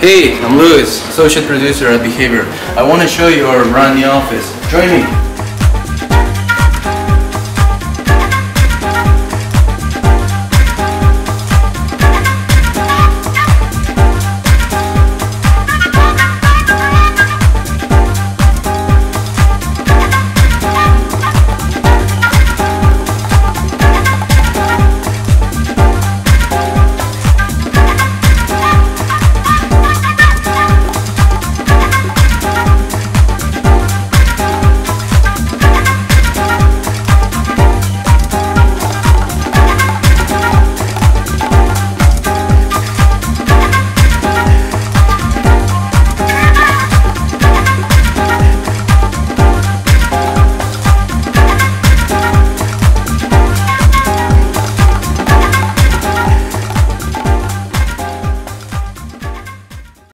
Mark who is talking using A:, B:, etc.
A: Hey, I'm Luis, associate producer at Behavior. I want to show you our brand new office. Join me.